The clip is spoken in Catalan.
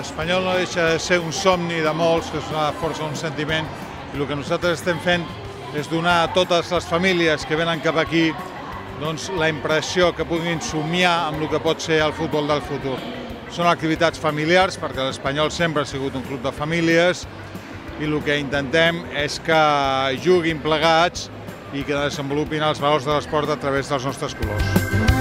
espanyol no deixa de ser un somni de molts, que és una força, un sentiment, i el que nosaltres estem fent és donar a totes les famílies que venen cap aquí doncs, la impressió que puguin somiar amb el que pot ser el futbol del futur. Són activitats familiars, perquè l'Espanyol sempre ha sigut un club de famílies, i el que intentem és que juguin plegats i que desenvolupin els valors de l'esport a través dels nostres colors.